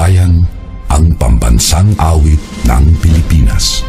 bayan ang pambansang awit ng Pilipinas.